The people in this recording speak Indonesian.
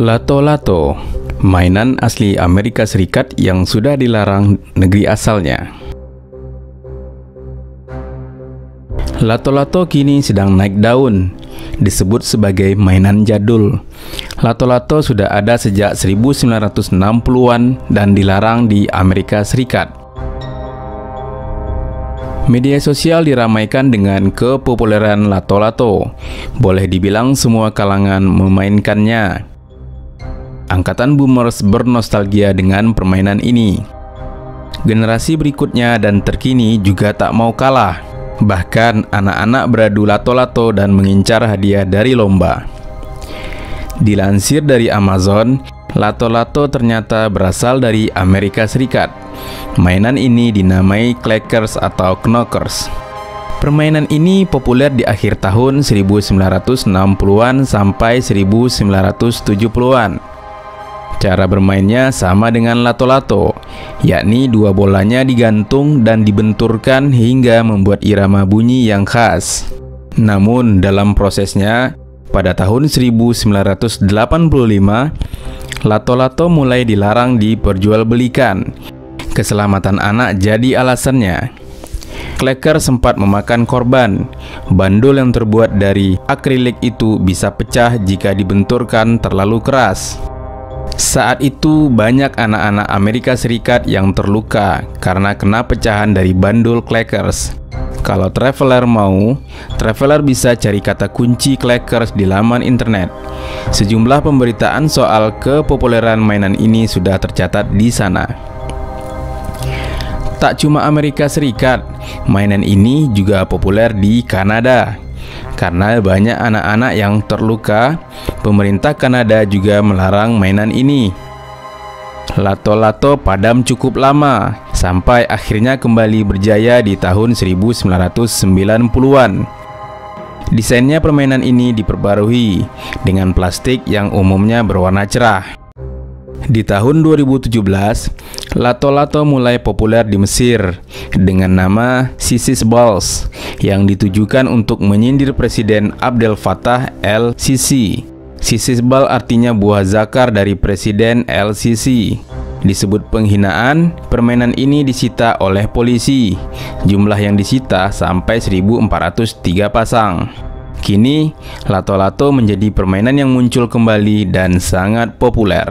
Lato-lato, mainan asli Amerika Serikat yang sudah dilarang negeri asalnya. Lato-lato kini sedang naik daun, disebut sebagai mainan jadul. Lato-lato sudah ada sejak 1960-an dan dilarang di Amerika Serikat. Media sosial diramaikan dengan kepopuleran lato-lato. Boleh dibilang semua kalangan memainkannya. Angkatan boomers bernostalgia dengan permainan ini. Generasi berikutnya dan terkini juga tak mau kalah. Bahkan anak-anak beradu lato-lato dan mengincar hadiah dari lomba. Dilansir dari Amazon, lato-lato ternyata berasal dari Amerika Serikat. Mainan ini dinamai clackers atau knockers. Permainan ini populer di akhir tahun 1960-an sampai 1970-an. Cara bermainnya sama dengan lato-lato, yakni dua bolanya digantung dan dibenturkan hingga membuat irama bunyi yang khas. Namun dalam prosesnya, pada tahun 1985, lato-lato mulai dilarang diperjualbelikan. Keselamatan anak jadi alasannya. Kleker sempat memakan korban. Bandul yang terbuat dari akrilik itu bisa pecah jika dibenturkan terlalu keras. Saat itu banyak anak-anak Amerika Serikat yang terluka karena kena pecahan dari bandul clackers. Kalau traveler mau, traveler bisa cari kata kunci clackers di laman internet. Sejumlah pemberitaan soal kepopuleran mainan ini sudah tercatat di sana. Tak cuma Amerika Serikat, mainan ini juga populer di Kanada. Karena banyak anak-anak yang terluka, pemerintah Kanada juga melarang mainan ini. Lato-lato padam cukup lama, sampai akhirnya kembali berjaya di tahun 1990-an. Desainnya permainan ini diperbarui dengan plastik yang umumnya berwarna cerah. Di tahun 2017, lato-lato mulai populer di Mesir dengan nama Sisis Balls yang ditujukan untuk menyindir Presiden Abdel Fattah el-Sisi. Sisis bal artinya buah zakar dari Presiden el-Sisi. Disebut penghinaan, permainan ini disita oleh polisi. Jumlah yang disita sampai 1403 pasang. Kini, lato-lato menjadi permainan yang muncul kembali dan sangat populer.